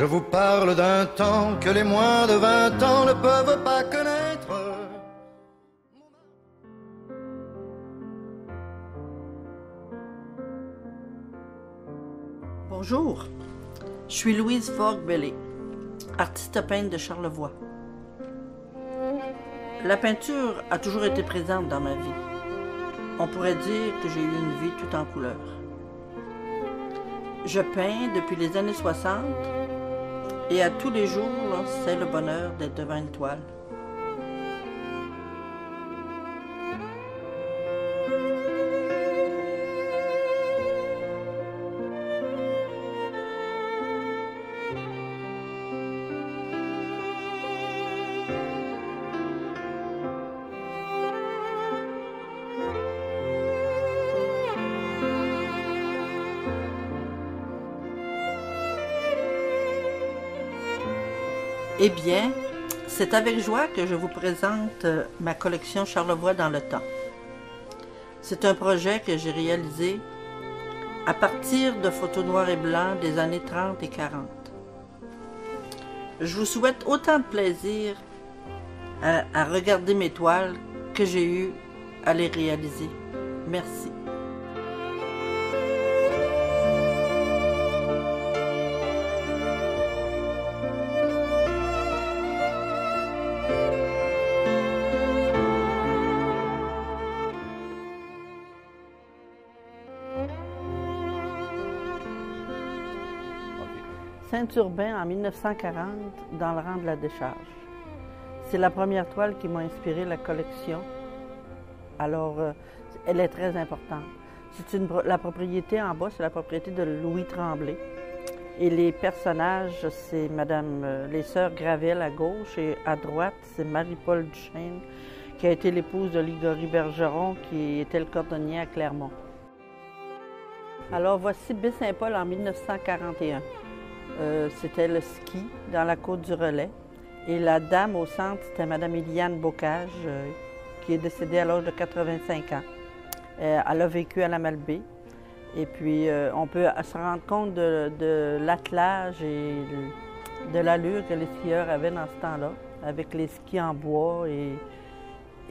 Je vous parle d'un temps que les moins de vingt ans ne peuvent pas connaître. Bonjour, je suis Louise Fogg-Bellé, artiste peintre de Charlevoix. La peinture a toujours été présente dans ma vie. On pourrait dire que j'ai eu une vie tout en couleur. Je peins depuis les années 60 et à tous les jours, c'est le bonheur d'être devant une toile. Eh bien, c'est avec joie que je vous présente euh, ma collection Charlevoix dans le temps. C'est un projet que j'ai réalisé à partir de photos noires et blancs des années 30 et 40. Je vous souhaite autant de plaisir à, à regarder mes toiles que j'ai eu à les réaliser. Merci. Saint-Urbain en 1940 dans le rang de la décharge. C'est la première toile qui m'a inspiré la collection. Alors, euh, elle est très importante. C'est une, la propriété en bas, c'est la propriété de Louis Tremblay. Et les personnages, c'est Madame, euh, les sœurs Gravel à gauche et à droite, c'est Marie-Paul Duchesne, qui a été l'épouse de Ligory Bergeron, qui était le cordonnier à Clermont. Alors, voici Baie-Saint-Paul en 1941. Euh, c'était le ski dans la côte du Relais. Et la dame au centre, c'était Mme Eliane Bocage, euh, qui est décédée à l'âge de 85 ans. Euh, elle a vécu à la Malbaie. Et puis, on peut se rendre compte de, l'attelage et de l'allure que les skieurs avaient dans ce temps-là, avec les skis en bois et,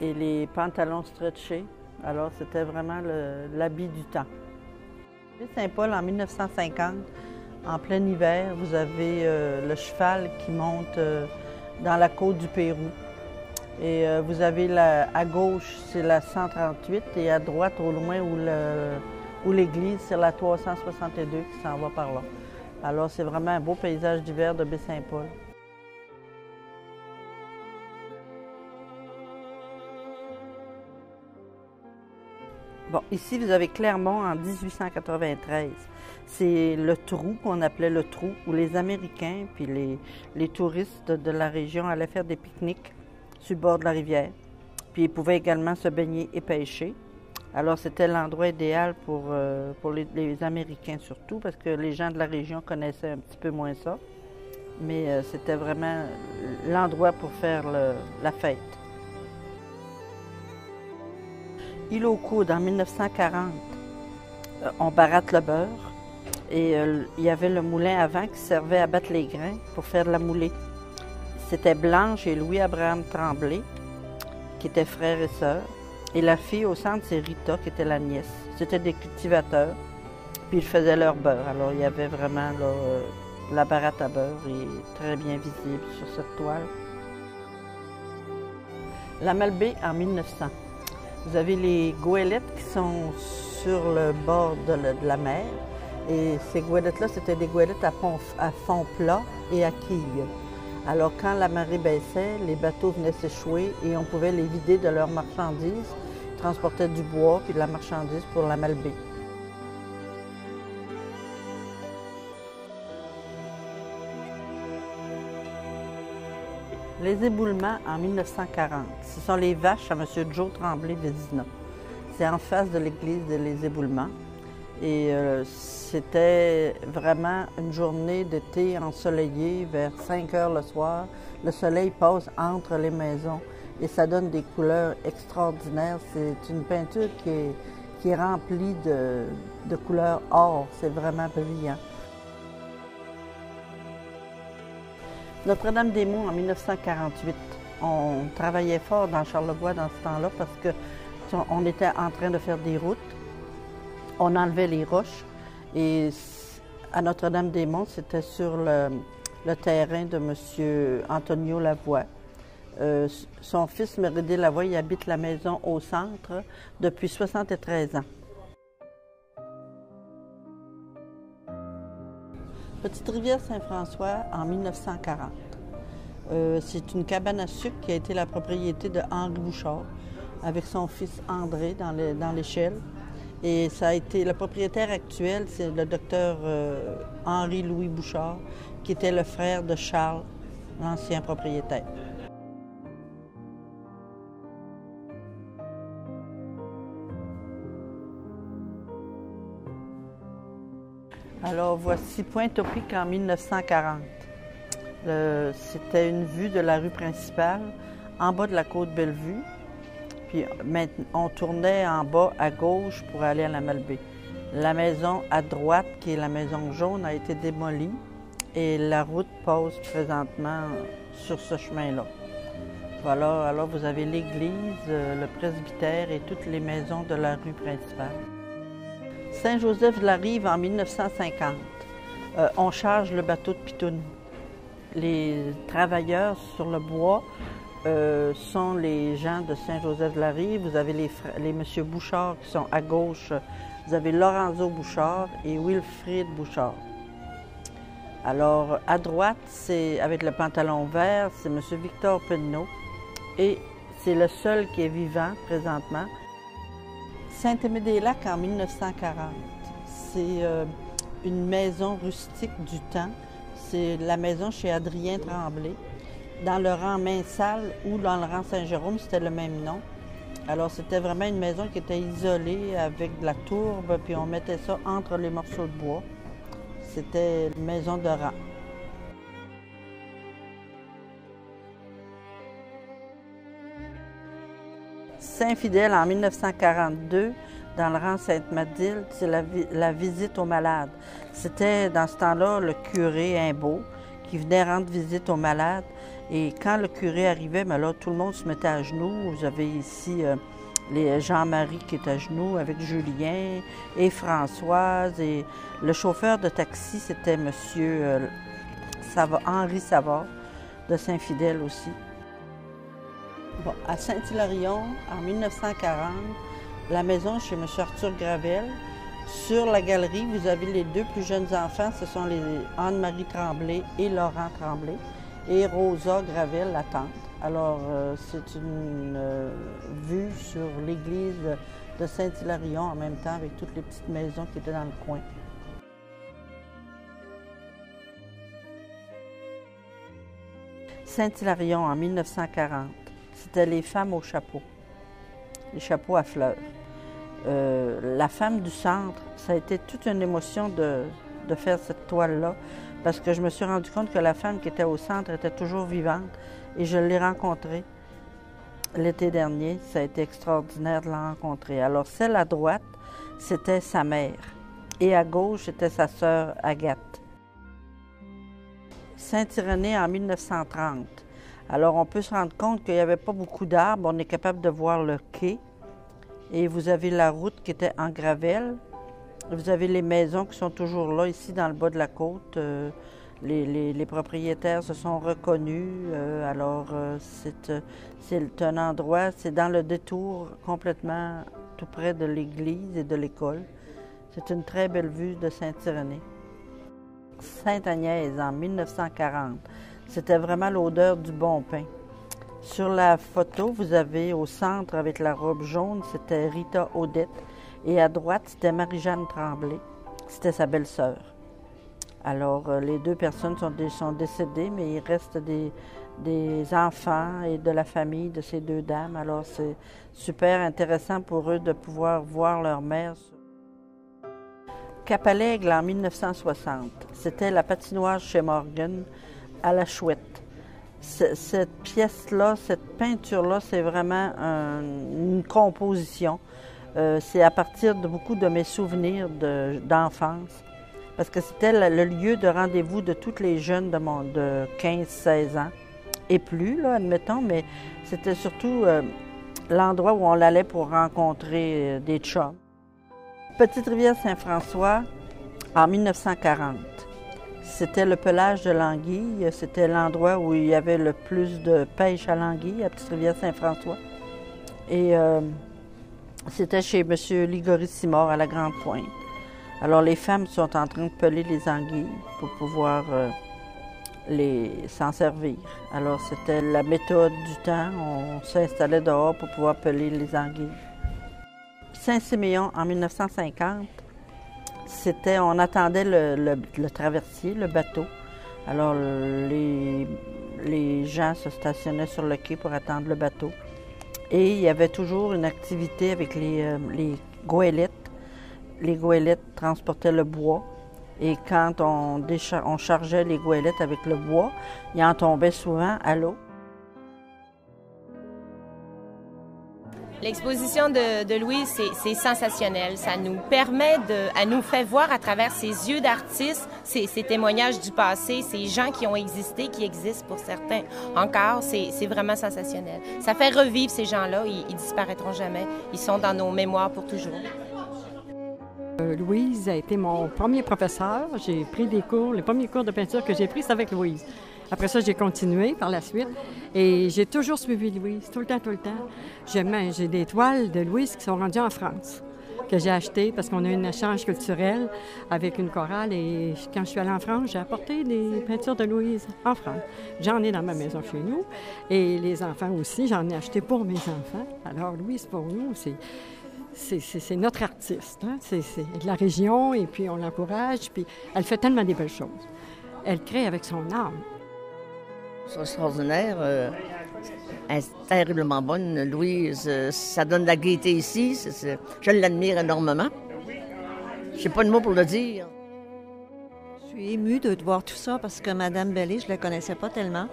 et les pantalons stretchés. Alors, c'était vraiment l'habit du temps. Saint-Paul, en 1950, en plein hiver, vous avez euh, le cheval qui monte euh, dans la côte du Pérou. Et euh, vous avez à gauche, c'est la 138 et à droite, au loin, où l'église, c'est la 362 qui s'en va par là. Alors, c'est vraiment un beau paysage d'hiver de Baie-Saint-Paul. Bon, ici, vous avez Clermont en 1893. C'est le trou qu'on appelait le trou où les Américains puis les, touristes de la région allaient faire des pique-niques sur le bord de la rivière. Puis ils pouvaient également se baigner et pêcher. Alors c'était l'endroit idéal pour, euh, pour les, Américains surtout parce que les gens de la région connaissaient un petit peu moins ça. Mais euh, c'était vraiment l'endroit pour faire la fête. Île aux coudes en 1940, euh, on baratte le beurre et euh, il y avait le moulin avant qui servait à battre les grains pour faire de la moulée. C'était Blanche et Louis-Abraham Tremblay, qui étaient frères et sœurs. Et la fille au centre, c'est Rita, qui était la nièce. C'était des cultivateurs, puis ils faisaient leur beurre. Alors il y avait vraiment euh, la baratte à beurre est très bien visible sur cette toile. La Malbaie en 1900. Vous avez les goélettes qui sont sur le bord de la, mer. Et ces goélettes-là, c'était des goélettes à, fond plat et à quilles. Alors, quand la marée baissait, les bateaux venaient s'échouer et on pouvait les vider de leurs marchandises. Transportaient du bois puis de la marchandise pour la Malbaie. Les éboulements en 1940. Ce sont les vaches à M. Joe Tremblay 19. C'est en face de l'église des Éboulements. Et euh, c'était vraiment une journée d'été ensoleillée vers 5 heures le soir. Le soleil passe entre les maisons et ça donne des couleurs extraordinaires. C'est une peinture qui est, remplie de couleurs or. C'est vraiment brillant. Notre-Dame-des-Monts en 1948. On travaillait fort dans Charlevoix dans ce temps-là parce que on était en train de faire des routes. On enlevait les roches et à Notre-Dame-des-Monts, c'était sur le, terrain de M. Antonio Lavoie. Euh, son fils Méridé Lavoie, il habite la maison au centre depuis 73 ans. Petite rivière Saint-François en 1940. Euh, c'est une cabane à sucre qui a été la propriété de Henri Bouchard avec son fils André dans l'échelle. Et ça a été le propriétaire actuel, c'est le docteur euh, Henri-Louis Bouchard, qui était le frère de Charles, l'ancien propriétaire. Alors voici Pointe-au-Pic en 1940. C'était une vue de la rue principale en bas de la côte Bellevue. Puis on tournait en bas à gauche pour aller à la Malbaie. La maison à droite, qui est la maison jaune, a été démolie et la route passe présentement sur ce chemin-là. Voilà, alors vous avez l'église, euh, le presbytère et toutes les maisons de la rue principale. Saint-Joseph de la Rive en 1950. Euh, on charge le bateau de Pitoune. Les travailleurs sur le bois euh, sont les gens de Saint-Joseph-de-la-Rive. Vous avez les, les Monsieur Bouchard qui sont à gauche. Vous avez Lorenzo Bouchard et Wilfrid Bouchard. Alors, à droite, c'est avec le pantalon vert, c'est M. Victor Penneau. Et c'est le seul qui est vivant présentement. Saint-Aimé-des-Lacs en 1940. C'est euh, une maison rustique du temps. C'est la maison chez Adrien Tremblay dans le rang Main-Salle ou dans le rang Saint-Jérôme, c'était le même nom. Alors, c'était vraiment une maison qui était isolée avec de la tourbe, puis on mettait ça entre les morceaux de bois. C'était une maison de rang. Saint-Fidèle en 1942, dans le rang Sainte-Mathilde, c'est la, visite aux malades. C'était dans ce temps-là le curé Imbeau qui venait rendre visite aux malades. Et quand le curé arrivait, là, tout le monde se mettait à genoux. Vous avez ici euh, les Jean-Marie qui est à genoux avec Julien et Françoise. Et le chauffeur de taxi, c'était Monsieur euh, Henri Savard de Saint-Fidèle aussi. À Saint-Hilarion, en 1940, la maison chez M. Arthur Gravel. Sur la galerie, vous avez les deux plus jeunes enfants, ce sont les Anne-Marie Tremblay et Laurent Tremblay et Rosa Gravel, la tante. Alors, euh, c'est une euh, vue sur l'église de Saint-Hilarion en même temps avec toutes les petites maisons qui étaient dans le coin. Saint-Hilarion en 1940, c'était les femmes au chapeau, les chapeaux à fleurs. Euh, la femme du centre, ça a été toute une émotion de, de faire cette toile-là parce que je me suis rendu compte que la femme qui était au centre était toujours vivante et je l'ai rencontrée l'été dernier. Ça a été extraordinaire de la rencontrer. Alors, celle à droite, c'était sa mère et à gauche, c'était sa sœur Agathe. Saint-Irénée en 1930. Alors, on peut se rendre compte qu'il n'y avait pas beaucoup d'arbres. On est capable de voir le quai. Et vous avez la route qui était en gravelle. Vous avez les maisons qui sont toujours là, ici dans le bas de la côte. Euh, les, propriétaires se sont reconnus. Euh, alors, euh, c'est un endroit, c'est dans le détour complètement tout près de l'église et de l'école. C'est une très belle vue de Saint-Irénée. Sainte-Agnès en 1940. C'était vraiment l'odeur du bon pain. Sur la photo, vous avez au centre avec la robe jaune, c'était Rita Odette. Et à droite, c'était Marie-Jeanne Tremblay. C'était sa belle-sœur. Alors, euh, les deux personnes sont, sont, décédées, mais il reste des, enfants et de la famille de ces deux dames. Alors, c'est super intéressant pour eux de pouvoir voir leur mère. Capalègle en 1960, c'était la patinoire chez Morgan à la Chouette. Cette pièce-là, cette peinture-là, c'est vraiment une composition. Euh, c'est à partir de beaucoup de mes souvenirs d'enfance, parce que c'était le, lieu de rendez-vous de toutes les jeunes de, de 15-16 ans et plus, admettons, mais c'était surtout euh, l'endroit où on allait pour rencontrer euh, des chums. Petite Rivière Saint-François, en 1940. C'était le pelage de l'anguille. C'était l'endroit où il y avait le plus de pêche à l'anguille, à Petite Rivière Saint-François. Et euh, c'était chez M. Ligori Simard à la Grande Pointe. Alors les femmes sont en train de peler les anguilles pour pouvoir les s'en servir. Alors c'était la méthode du temps. On s'installait dehors pour pouvoir peler les anguilles. Saint-Siméon en 1950, c'était, on attendait le, traversier, le bateau. Alors les, gens se stationnaient sur le quai pour attendre le bateau. Et il y avait toujours une activité avec les, euh, goélettes. Les goélettes transportaient le bois et quand on, on chargeait les goélettes avec le bois, il en tombait souvent à l'eau. L'exposition de, Louise, c'est sensationnel. Ça nous permet de, elle nous fait voir à travers ses yeux d'artiste ces, témoignages du passé, ces gens qui ont existé, qui existent pour certains encore. C'est vraiment sensationnel. Ça fait revivre ces gens-là. Ils, ils disparaîtront jamais. Ils sont dans nos mémoires pour toujours. Euh, Louise a été mon premier professeur. J'ai pris des cours. Les premiers cours de peinture que j'ai pris, c'est avec Louise. Après ça, j'ai continué par la suite et j'ai toujours suivi Louise, tout le temps, tout le temps. J'ai des toiles de Louise qui sont rendues en France, que j'ai achetées parce qu'on a un échange culturel avec une chorale et quand je suis allée en France, j'ai apporté des peintures de Louise en France. J'en ai dans ma maison chez nous et les enfants aussi, j'en ai acheté pour mes enfants. Alors Louise, pour nous, c'est c'est notre artiste. Hein. C'est de la région et puis on l'encourage. Puis elle fait tellement des belles choses. Elle crée avec son âme. C'est extraordinaire. Euh, elle est terriblement bonne, Louise. Euh, ça donne de la gaieté ici. je l'admire énormément. Je n'ai pas de mots pour le dire. Je suis émue de voir tout ça parce que Mme Bellé, je ne la connaissais pas tellement.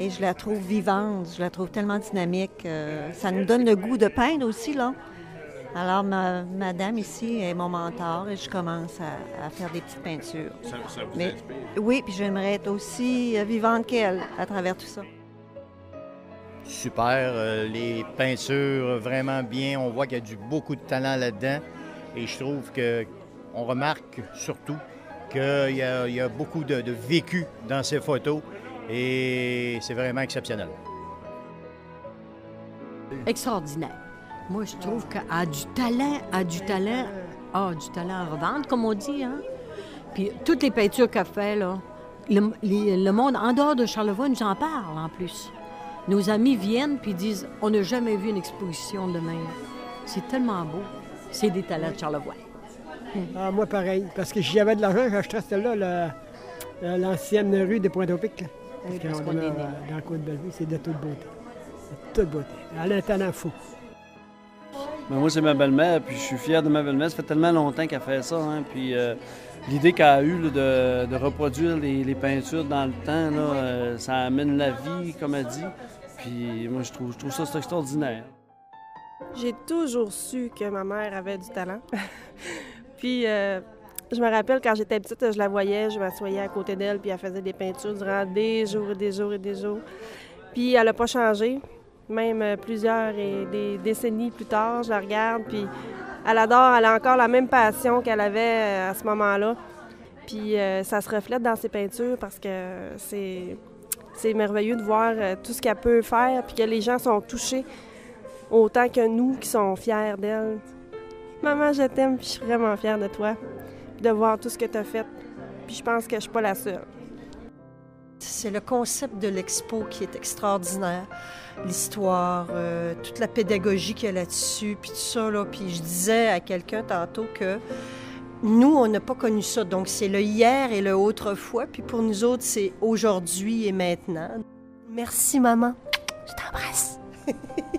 Et je la trouve vivante, je la trouve tellement dynamique. Euh, ça nous donne le goût de peindre aussi, là. Alors, ma, madame ici est mon mentor et je commence à, faire des petites peintures. Ça, vous Mais, Oui, puis j'aimerais être aussi euh, vivante qu'elle à travers tout ça. Super, euh, les peintures vraiment bien. On voit qu'il y a du, beaucoup de talent là-dedans. Et je trouve que on remarque surtout qu'il y, a beaucoup de vécu dans ces photos et c'est vraiment exceptionnel. Extraordinaire. Moi, je trouve qu'elle a du talent, a du talent, a du talent à revendre, comme on dit. Hein? Puis toutes les peintures qu'elle fait, là, le, monde en dehors de Charlevoix nous en parle en plus. Nos amis viennent puis disent On n'a jamais vu une exposition de même. C'est tellement beau. C'est des talents de Charlevoix. Ah, moi, pareil. Parce que si j'avais de l'argent, j'achèterais celle-là, l'ancienne rue des Pointe-au-Pic. Parce, qu'on est dans le coin de Bellevue, c'est de toute beauté. De toute beauté. Elle a un talent fou. Moi, c'est ma belle-mère, puis je suis fier de ma belle-mère. Ça fait tellement longtemps qu'elle fait ça. Hein, puis euh, l'idée qu'elle a eue de, reproduire les, peintures dans le temps, euh, ça amène la vie, comme elle dit. Puis moi, je trouve, je trouve ça extraordinaire. J'ai toujours su que ma mère avait du talent. puis euh, je me rappelle quand j'étais petite, je la voyais, je m'assoyais à côté d'elle, puis elle faisait des peintures durant des jours et des jours et des jours. Puis elle n'a pas changé même euh, plusieurs des décennies plus tard, je la regarde, puis elle adore, elle a encore la même passion qu'elle avait euh, à ce moment-là. Puis euh, ça se reflète dans ses peintures parce que c'est, c'est merveilleux de voir tout ce qu'elle peut faire, puis que les gens sont touchés autant que nous qui sommes fiers d'elle. Maman, je t'aime, puis je suis vraiment fière de toi, de voir tout ce que tu as fait. Puis je pense que je suis pas la seule. C'est le concept de l'expo qui est extraordinaire. L'histoire, euh, toute la pédagogie qu'il y a là-dessus, puis tout ça. Là. Puis je disais à quelqu'un tantôt que nous, on n'a pas connu ça. Donc c'est le hier et le autrefois. Puis pour nous autres, c'est aujourd'hui et maintenant. Merci, maman. Je t'embrasse.